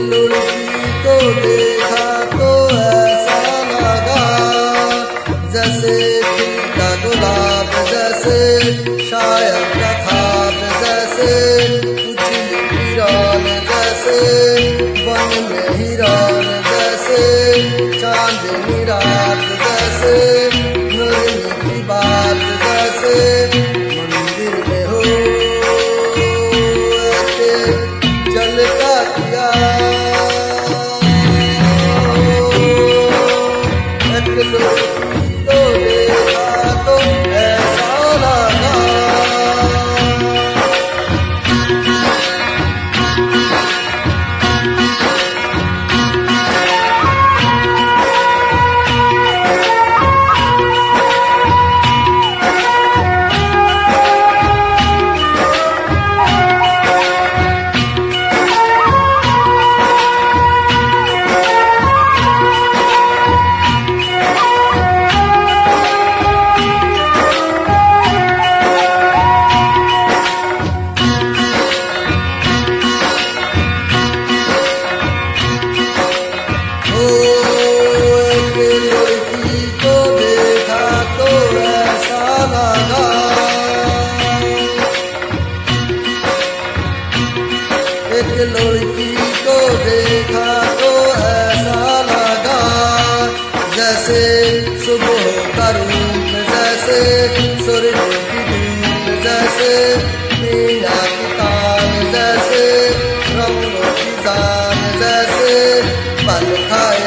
लुड़की को देखा तो ऐसा लगा, जैसे खिलता गुलाब, जैसे शायर खाप जैसे कुछ हिरान, जैसे बन में हिरान, जैसे चाँद रात, जैसे मुरली की बात, जैसे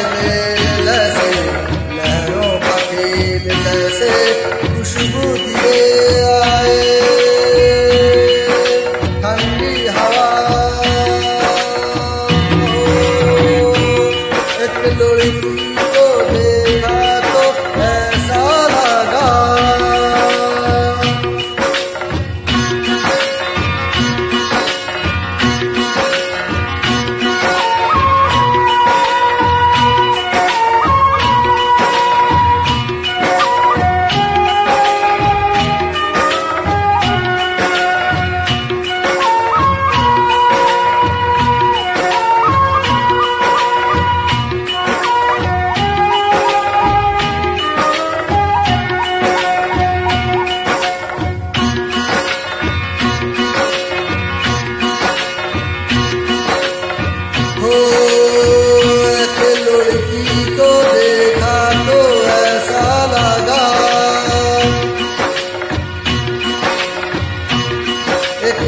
Amen.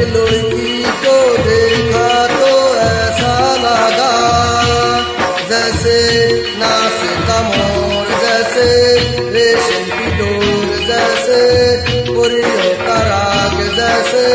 लुड़की को देखा तो ऐसा लगा, जैसे नासिका मोर, जैसे रेशम की डोर, जैसे बुरी का राग, जैसे